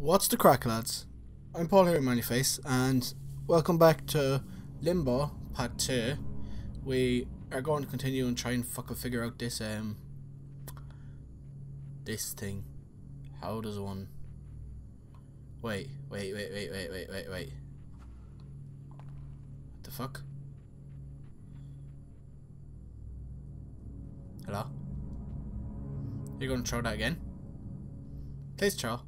What's the craic, lads? I'm Paul Hairy Manly Face, and welcome back to Limbo Part 2. We are going to continue and try and fucking figure out this, um, this thing. How does one... Wait, wait, wait, wait, wait, wait, wait, wait. What the fuck? Hello? You're gonna throw that again? Please throw.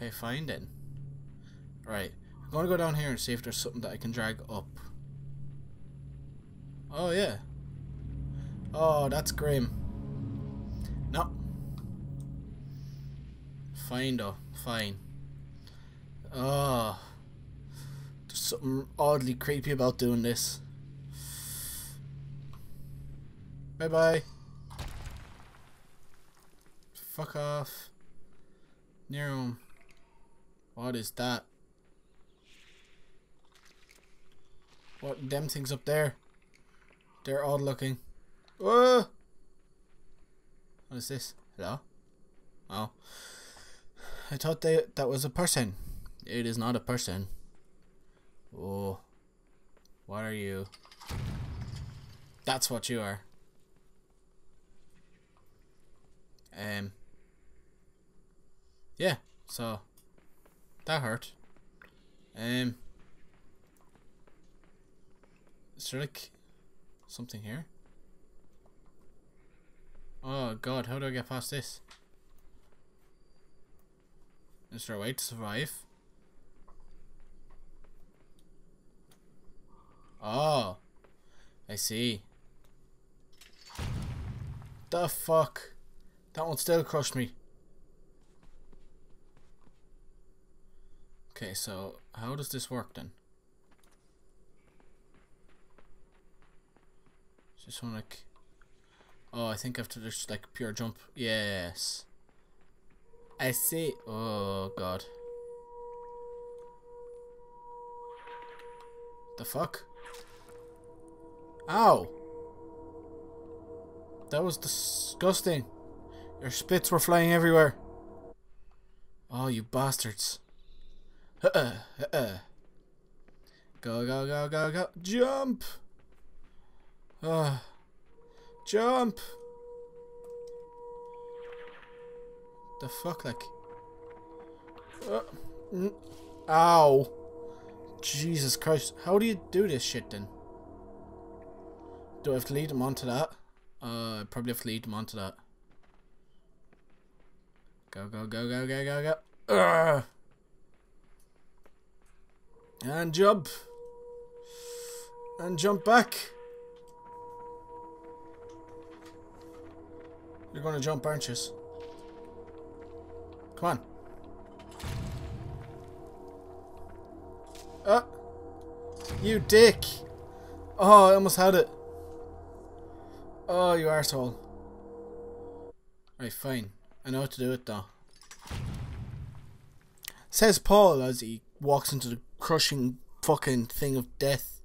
Okay, fine then. Right. I'm gonna go down here and see if there's something that I can drag up. Oh yeah. Oh, that's grim. No. Fine though. Fine. Oh. There's something oddly creepy about doing this. Bye bye. Fuck off. Near What is that? What them things up there? They're odd looking. Whoa! What is this? Hello? Oh. I thought they that was a person. It is not a person. Oh. What are you? That's what you are. Um. Yeah, so that hurt. Um. Is there like something here? Oh god, how do I get past this? Is there a way to survive? Oh, I see. The fuck? That one still crushed me. Okay, so how does this work then? Just like Oh, I think after just like pure jump. Yes. I see. Oh god. The fuck? Ow! That was disgusting. Your spits were flying everywhere. Oh, you bastards. Go, go, go, go, go. Jump! Uh, jump! The fuck, like... Uh, ow! Jesus Christ. How do you do this shit, then? Do I have to lead them onto that? Uh, I probably have to lead them onto that. Go, go, go, go, go, go, go. Urgh. And jump. And jump back. You're to jump, aren't you? Come on. Uh, you dick. Oh, I almost had it. Oh, you arsehole. Right, fine. I know how to do it though. Says Paul as he walks into the crushing fucking thing of death.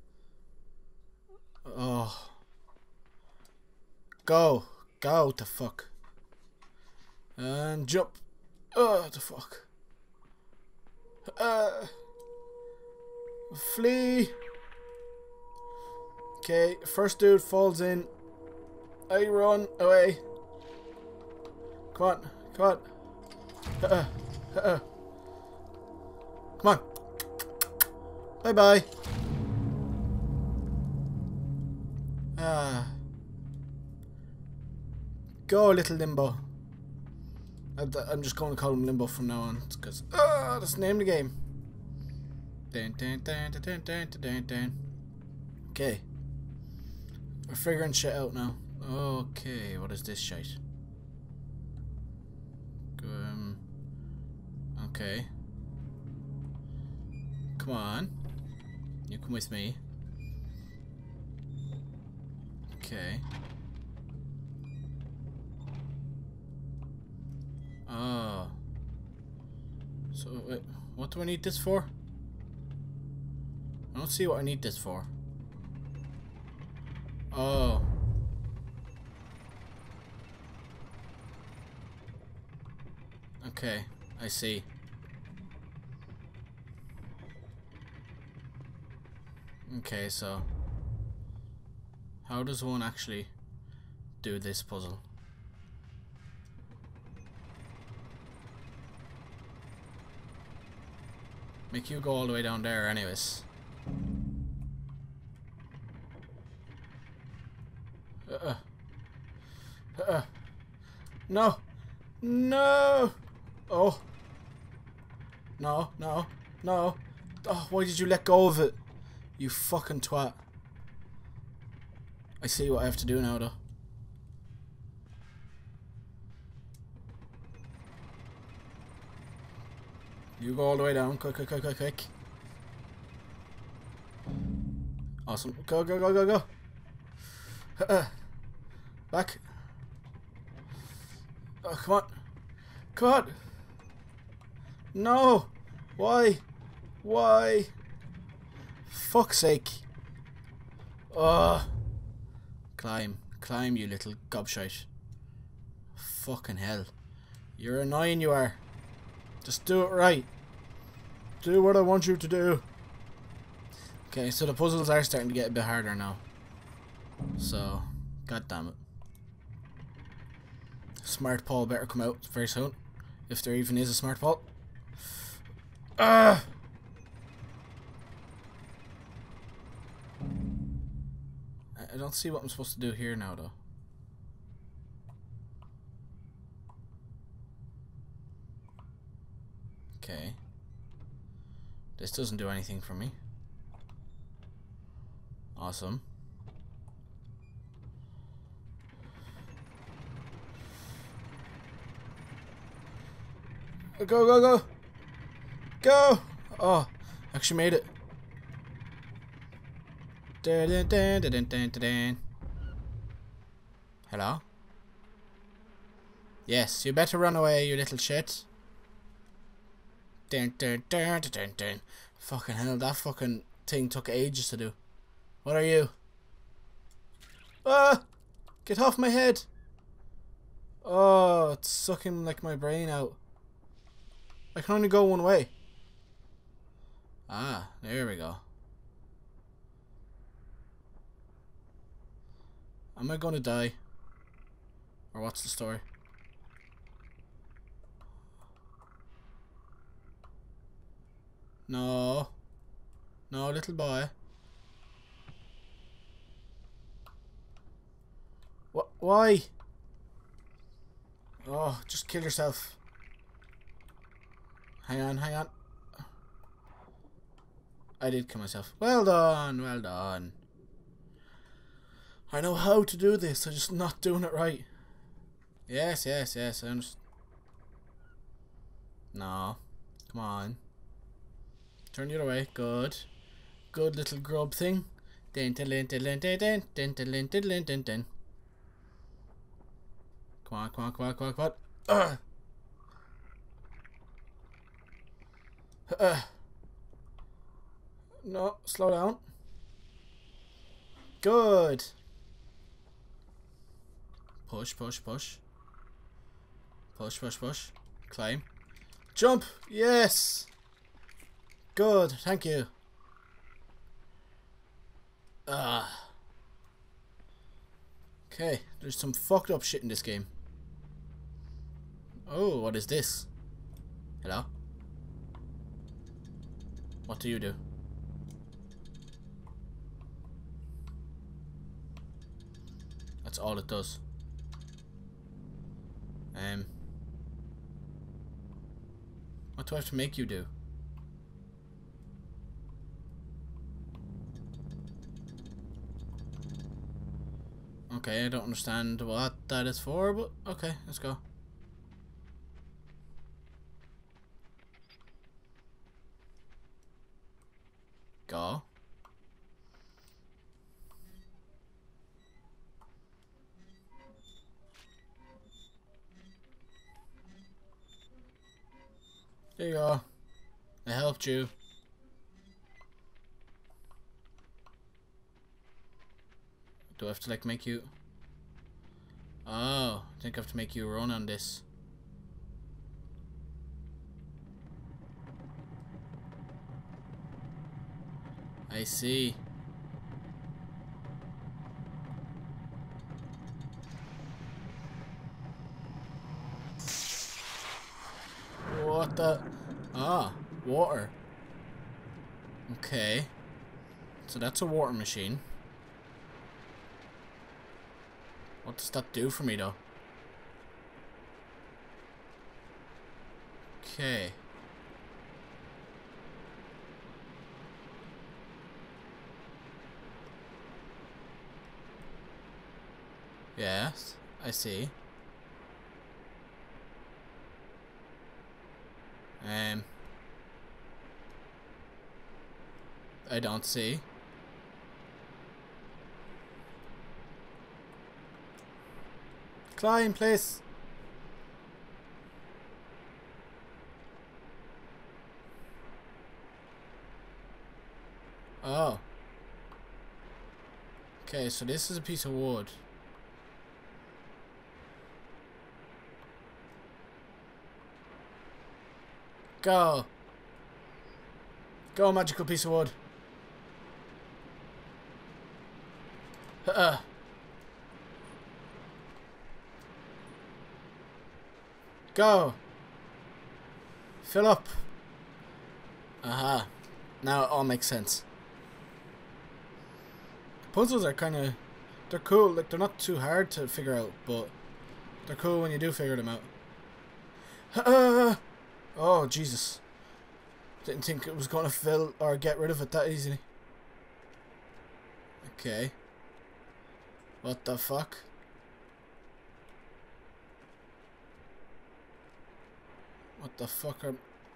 Oh. Go. Go the fuck. And jump. Oh, the fuck. Uh. Flee. Okay, first dude falls in. I run away. Come on. Come on. -uh. Uh -uh. Come on. Bye-bye. Ah. Go, little Limbo. I'm just going to call him Limbo from now on, because ah, that's the name of the game. Dun, dun, dun, dun, dun, dun, dun. Okay. We're figuring shit out now. Okay, what is this shit? Um, okay. Come on. You come with me. Okay. Oh. So, wait, what do I need this for? I don't see what I need this for. Oh. Okay, I see. Okay, so how does one actually do this puzzle? Make you go all the way down there anyways. Uh, uh, uh, no! No! Oh. No, no, no. Oh, why did you let go of it? You fucking twat. I see what I have to do now, though. You go all the way down. Quick, quick, quick, quick, quick. Awesome. Go, go, go, go, go. Back. Oh, come on. Come on. No. Why? Why? Fuck's sake. Ugh. Climb. Climb, you little gobshite. Fucking hell. You're annoying, you are. Just do it right. Do what I want you to do. Okay, so the puzzles are starting to get a bit harder now. So, god damn it. Smart Paul better come out very soon. If there even is a Smart Paul. Ah! I don't see what I'm supposed to do here now, though. Okay. This doesn't do anything for me. Awesome. Go, go, go! Go! Oh, actually made it. Hello? Yes, you better run away, you little shit. Dun, dun, dun, dun, dun. Fucking hell, that fucking thing took ages to do. What are you? Ah! Get off my head! Oh, it's sucking like my brain out. I can only go one way. Ah, there we go. Am I gonna die? Or what's the story? No. No, little boy. What? Why? Oh, just kill yourself. Hang on, hang on. I did kill myself. Well done, well done. I know how to do this, I'm just not doing it right. Yes, yes, yes, I understand. No. Come on. Turn the other. Good. Good little grub thing. Din din din din din din din din din din din din. Come on, come on, come on, come on, come on. Ugh. Uh. No, slow down. Good. Push, push, push. Push, push, push. Climb. Jump! Yes! Good, thank you. Ah. Okay, there's some fucked up shit in this game. Oh, what is this? Hello? What do you do? That's all it does. Um, what do I have to make you do? Okay, I don't understand what that is for, but okay, let's go. Go. you. Do I have to like make you? Oh, I think I have to make you run on this. I see. What the? Ah water. Okay. So that's a water machine. What does that do for me though? Okay. Yes, I see. Um, I don't see. Climb, please. Oh. Okay, so this is a piece of wood. Go. Go, magical piece of wood. Uh. Go. Fill up. Aha. Now it all makes sense. Puzzles are kind of... They're cool. Like, they're not too hard to figure out, but... They're cool when you do figure them out. Uh, oh, Jesus. Didn't think it was going to fill or get rid of it that easily. Okay. What the fuck? What the fuck are...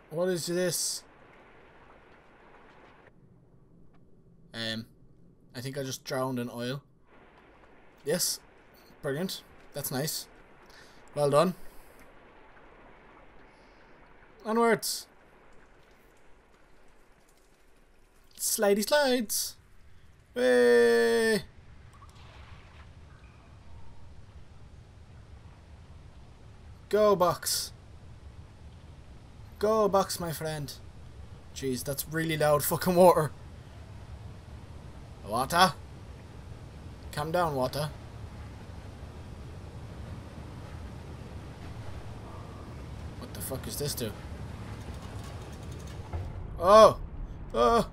What is this? Um, I think I just drowned in oil. Yes. Brilliant. That's nice. Well done. Onwards. Slidey slides. Way. Go box. Go box, my friend. Jeez, that's really loud fucking water. Water. Calm down, water. What the fuck is this do? Oh! Oh!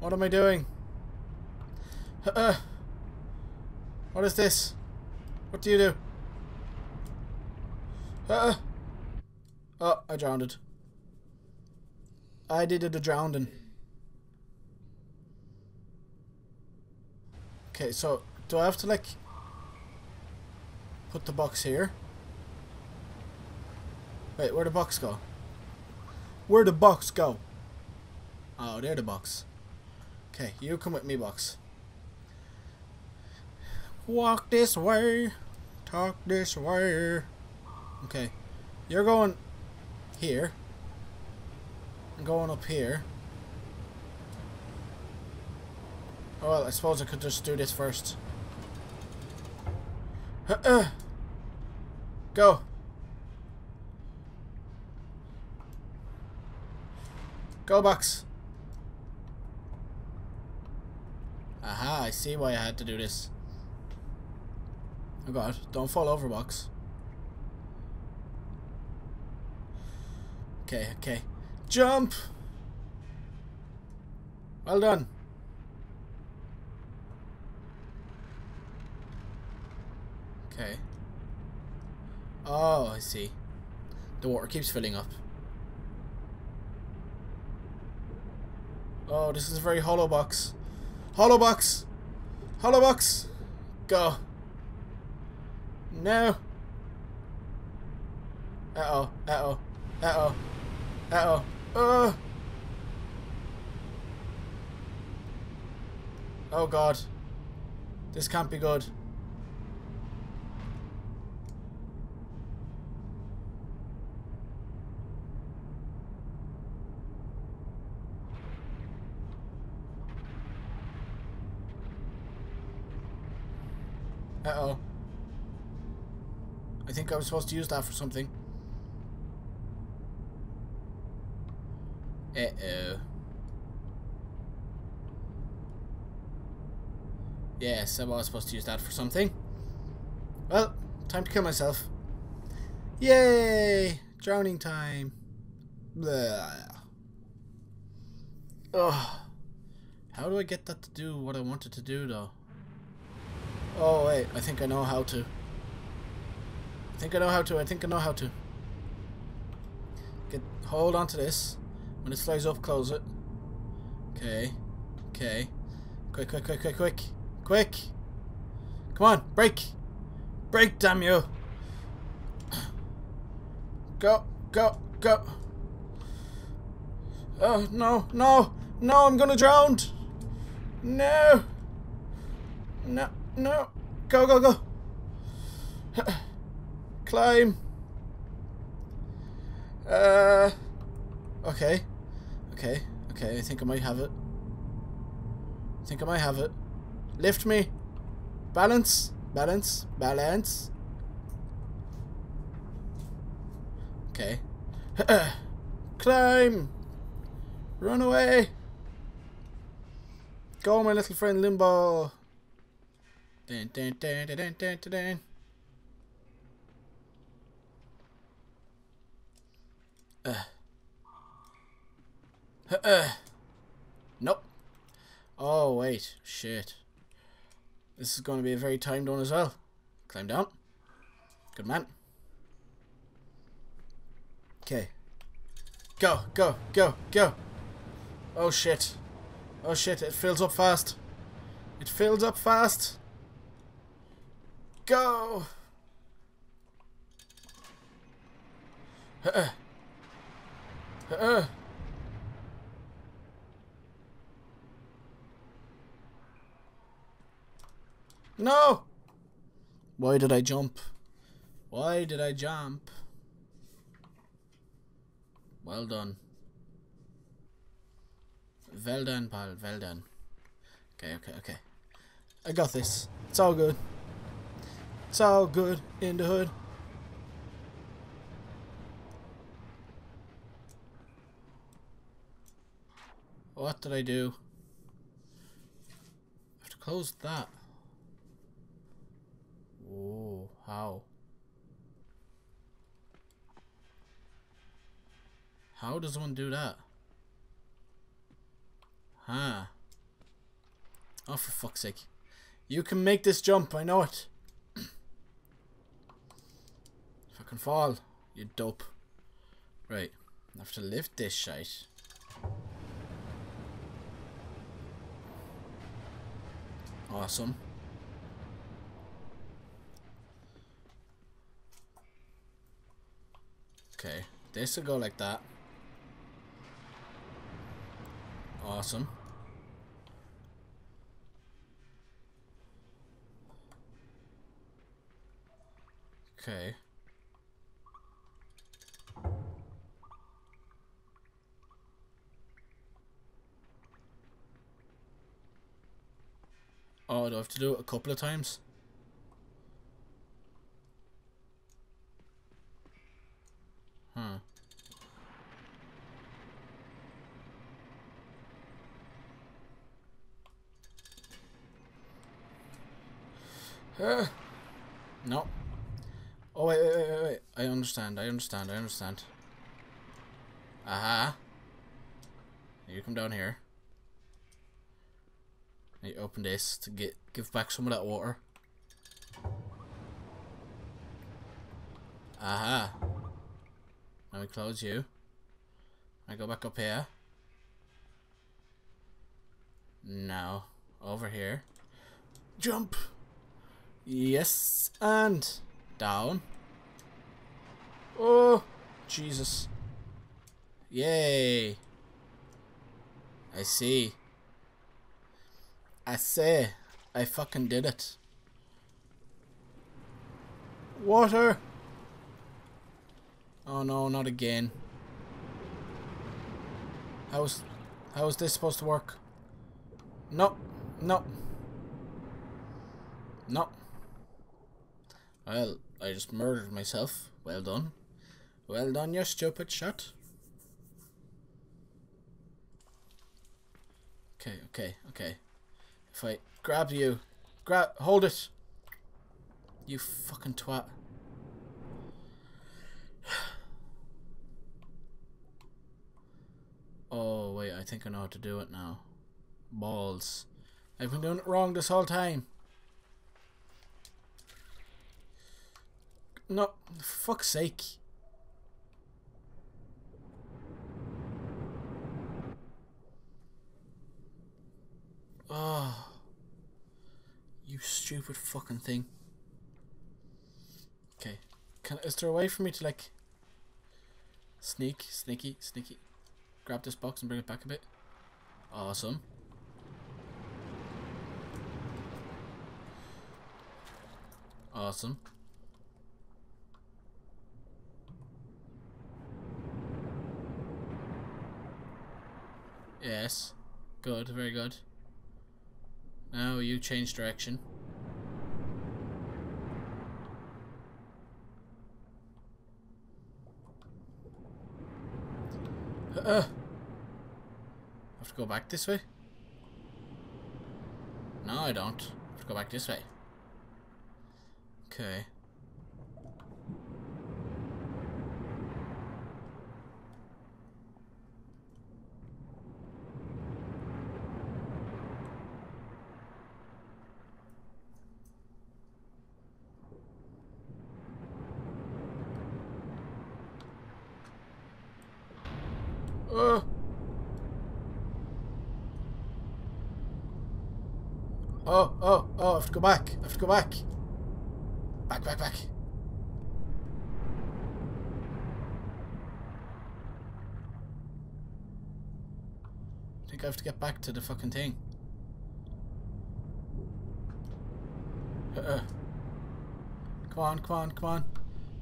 What am I doing? Uh, what is this? What do you do? Uh, oh, I drowned. I did it a drowning. Okay, so do I have to like put the box here? Wait, where'd the box go? Where'd the box go? Oh, there the box. Okay, you come with me, box. Walk this way. Talk this way. Okay. You're going here. I'm going up here. Oh, well, I suppose I could just do this first. Go. Go, box. Aha, I see why I had to do this. Oh god, don't fall over, box. Okay, okay. Jump! Well done. Okay. Oh, I see. The water keeps filling up. Oh, this is a very hollow box. Hollow box! Hollow box! Go. No. Uh-oh, uh-oh, uh-oh. Uh-oh. Uh. Oh god. This can't be good. Uh-oh. I think I was supposed to use that for something. Uh-oh. Yes, I was supposed to use that for something. Well, time to kill myself. Yay! Drowning time. Blah. Ugh. How do I get that to do what I wanted to do, though? Oh, wait. I think I know how to. I think I know how to. I think I know how to. Get Hold on to this. When it slides up, close it. Okay. Okay. Quick, quick, quick, quick, quick. Quick! Come on, break! Break, damn you! Go, go, go! Oh, no, no! No, I'm gonna drown! No! No, no! Go, go, go! Climb! Uh... Okay. Okay, okay, I think I might have it. I think I might have it. Lift me. Balance. Balance. Balance. Okay. Climb. Run away. Go, my little friend Limbo. Dun, dun, dun, dun, dun, dun, dun. Uh. Nope. Oh, wait. Shit. This is going to be a very timed one as well. Climb down. Good man. Okay. Go, go, go, go. Oh shit. Oh shit, it fills up fast. It fills up fast. Go. Uh -uh. Uh -uh. No! Why did I jump? Why did I jump? Well done. Well done, pal. Well done. Okay, okay, okay. I got this. It's all good. It's all good in the hood. What did I do? I have to close that. Oh, how? How does one do that? Huh. Oh, for fuck's sake. You can make this jump, I know it. if I can fall, you dope. Right. I have to lift this shite. Awesome. Okay, this will go like that. Awesome. Okay. Oh, do I have to do it a couple of times? Huh. Uh, no. Oh, wait, wait, wait, wait. I understand, I understand, I understand. Aha. You come down here. Open this to get give back some of that water. Aha. Now we close you. I go back up here. Now, over here. Jump! Yes, and down. Oh, Jesus. Yay. I see. I say, I fucking did it. Water! Oh no, not again. How's how is this supposed to work? No, no, no. Well, I just murdered myself. Well done. Well done, you stupid shot. Okay, okay, okay. I grab you, grab, hold it. You fucking twat. Oh, wait, I think I know how to do it now. Balls. I've been doing it wrong this whole time. No, for fuck's sake. Oh. You stupid fucking thing. Okay. Can, is there a way for me to, like, sneak, sneaky, sneaky, grab this box and bring it back a bit? Awesome. Awesome. Yes. Good, very good. Now you change direction. Uh, have to go back this way? No, I don't. I have to go back this way. Okay. Oh, oh, oh, I have to go back. I have to go back. Back, back, back. I think I have to get back to the fucking thing. Uh -uh. Come on, come on, come on.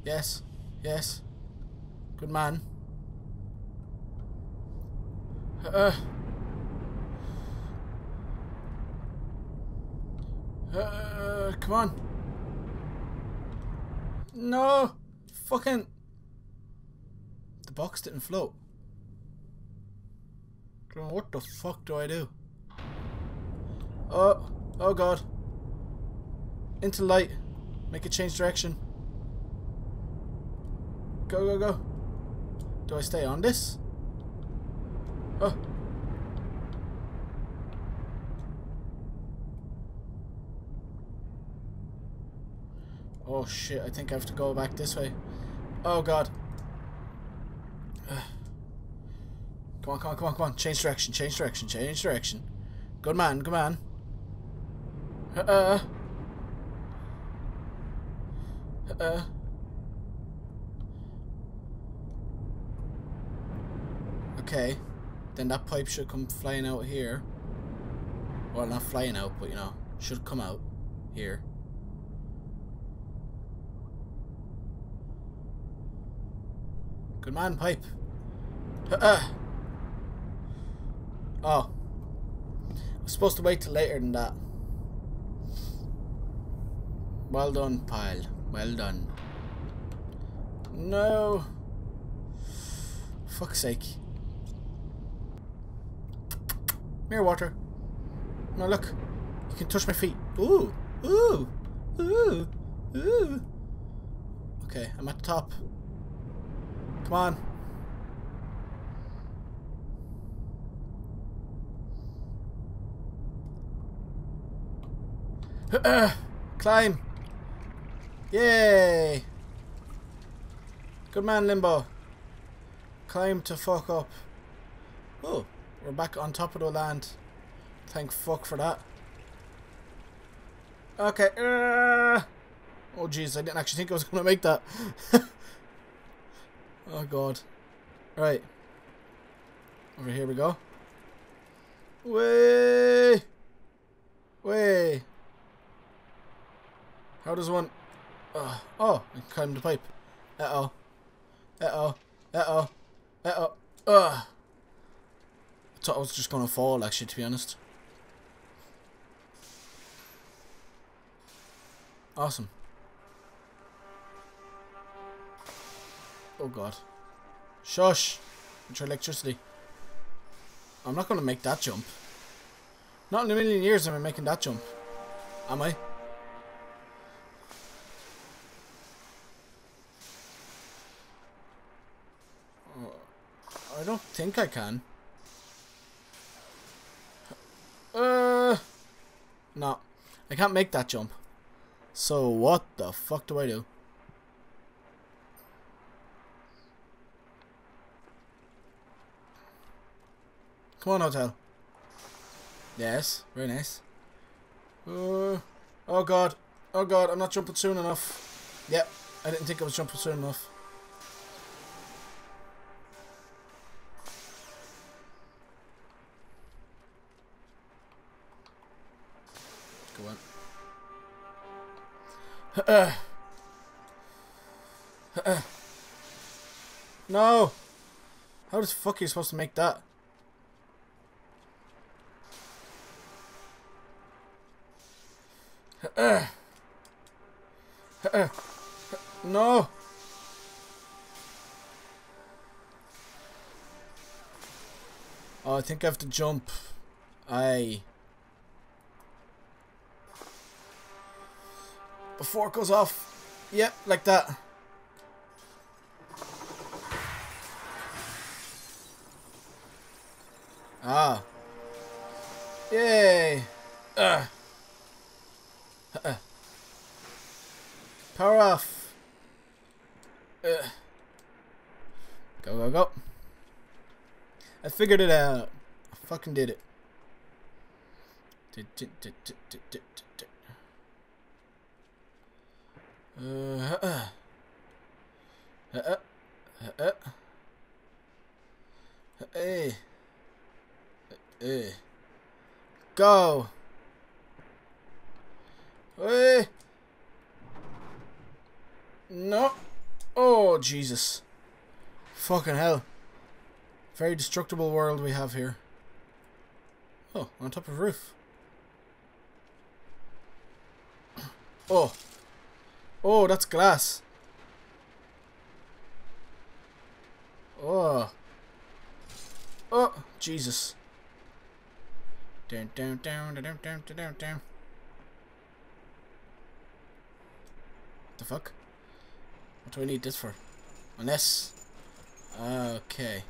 Yes, yes. Good man. Uh. Uh, come on. No! Fucking... The box didn't float. What the fuck do I do? Oh, oh god. Into light. Make it change direction. Go, go, go. Do I stay on this? Oh. Oh shit, I think I have to go back this way. Oh god. Come on, come on, come on, come on. Change direction, change direction, change direction. Good man, good man. Uh-uh. Uh-uh. Okay. Then that pipe should come flying out here. Well, not flying out, but you know, should come out here. Good man, pipe. Uh, oh. I was supposed to wait till later than that. Well done, pile. Well done. No. Fuck's sake. Mirror water. Now look. You can touch my feet. Ooh. Ooh. Ooh. Ooh. Okay, I'm at the top. Come on. Climb. Yay. Good man, Limbo. Climb to fuck up. Oh, we're back on top of the land. Thank fuck for that. Okay. Uh, oh, jeez. I didn't actually think I was going to make that. oh, God. Right. Over here we go. Way. Way. How does one... Uh, oh, I climbed the pipe. Uh-oh. Uh-oh. Uh-oh. Uh-oh. Ugh. I thought I was just going to fall, actually, to be honest. Awesome. Oh, God. Shush. With your electricity. I'm not going to make that jump. Not in a million years am I making that jump. Am I? Oh, I don't think I can. Uh, no. I can't make that jump. So what the fuck do I do? Come on, hotel. Yes, very nice. Uh, oh god. Oh god, I'm not jumping soon enough. Yep, I didn't think I was jumping soon enough. Uh, no! How the fuck are you supposed to make that? No! Oh, I think I have to jump. I. Before it goes off. Yep, like that. Ah. Yay. Uh. Power off. Go, go, go. I figured it out. I fucking did it. Did, did, did, did, did, did, did. Uh, uh, uh, hey, hey, go. Hey. No. Oh, Jesus. Fucking hell. Very destructible world we have here. Oh, on top of roof. Oh. Oh, that's glass. Oh. Oh, Jesus. Down, down, down, down, down, down, down. The fuck? What do I need this for? Unless... Okay.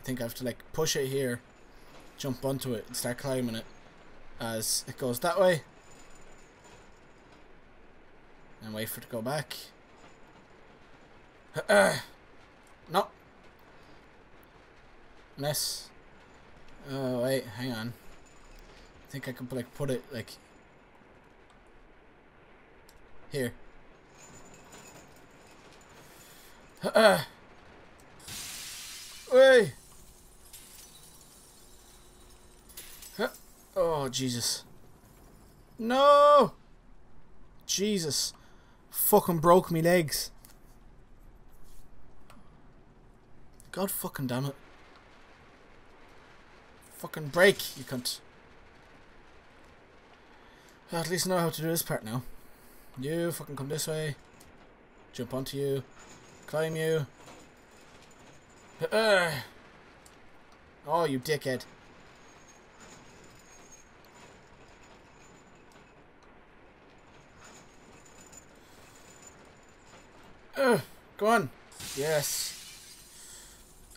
I think I have to like push it here, jump onto it, and start climbing it as it goes that way. And wait for it to go back. No. Mess. Oh, wait, hang on. I think I can like put it like here. Hey. Oh, Jesus. No! Jesus. Fucking broke me legs. God fucking damn it. Fucking break, you cunt. At least I know how to do this part now. You fucking come this way. Jump onto you. Climb you. Uh. Oh, you dickhead. Uh, go on. Yes.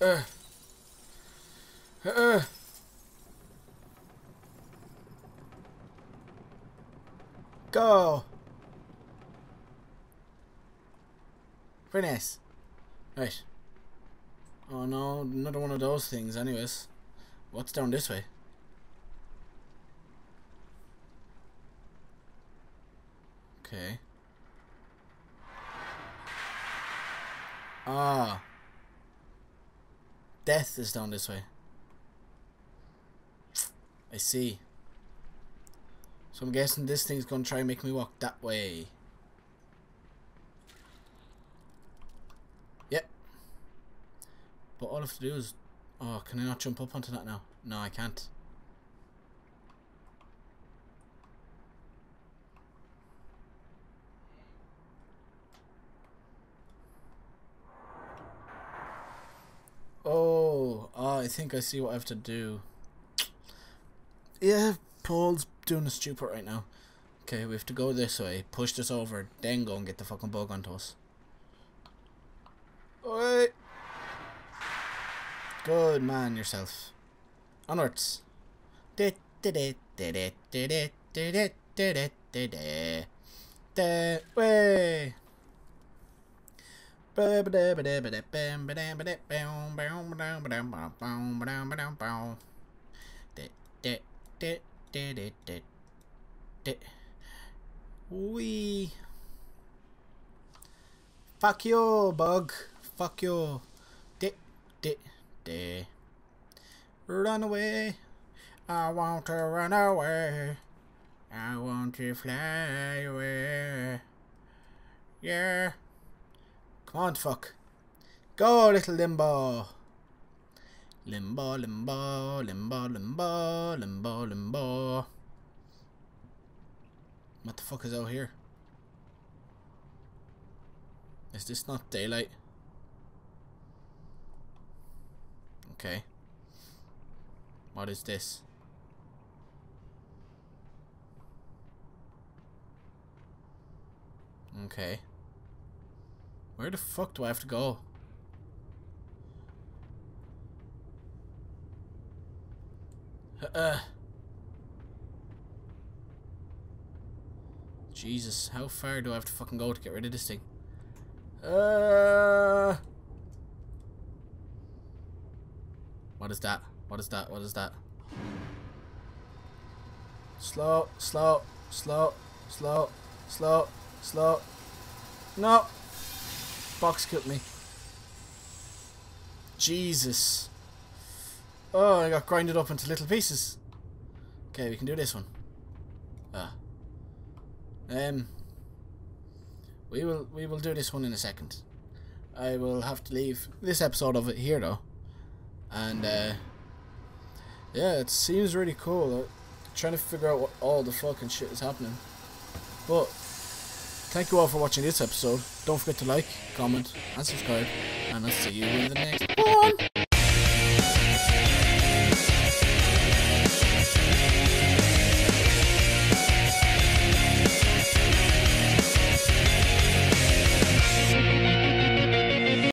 Uh. Go. Nice. Right. Oh no, another one of those things anyways. What's down this way? Okay. Ah. Death is down this way. I see. So I'm guessing this thing's gonna try and make me walk that way. But all I have to do is... Oh, can I not jump up onto that now? No, I can't. Oh, oh, I think I see what I have to do. Yeah, Paul's doing a stupid right now. Okay, we have to go this way, push this over, then go and get the fucking bug onto us. Alright. Good man yourself. Onwards. Way. We fuck you, bug. Fuck you. Dick, dick di. Run away. I want to run away. I want to fly away. Yeah. Come on, fuck. Go, little limbo. Limbo, limbo, limbo, limbo, limbo, limbo. What the fuck is out here? Is this not daylight? Okay. What is this? Okay. Where the fuck do I have to go? Uh. Jesus, how far do I have to fucking go to get rid of this thing? Uh. What is that? What is that? What is that? Slow, slow, slow, slow, slow, slow. No. Box killed me. Jesus. Oh, I got grinded up into little pieces. Okay, we can do this one. Ah. Um. We will we will do this one in a second. I will have to leave this episode of it here though. And uh yeah, it seems really cool. Trying to figure out what all the fucking shit is happening. But thank you all for watching this episode. Don't forget to like, comment, and subscribe. And I'll see you in the next one.